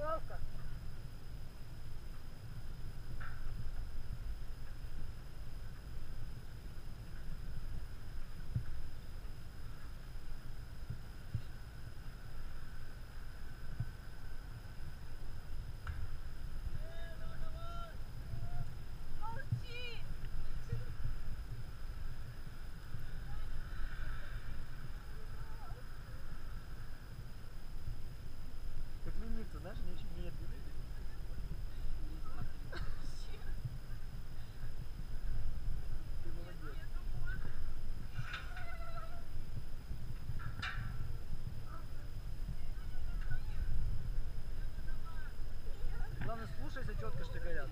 Welcome. Слушайся четко, что говорят.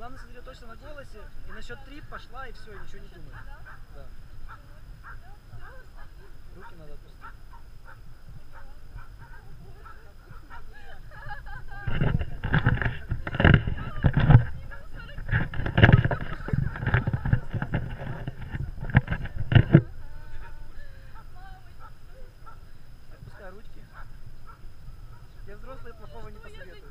Главное сосредоточься на голосе, и на счет три пошла, и все, ничего не думай. Да. Руки надо отпустить. Я взрослые плохого не посоветую.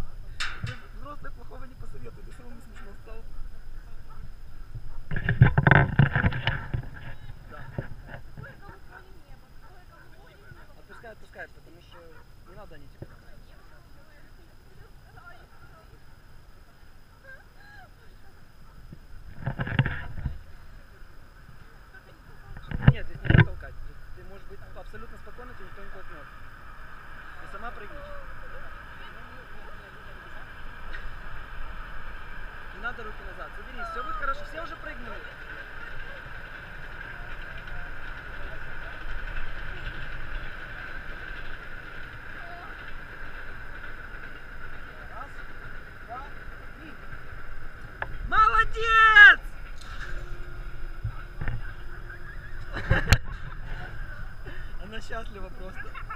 надо руки назад. Соберись, все будет хорошо. Все уже прыгнули. Молодец! Она счастлива просто.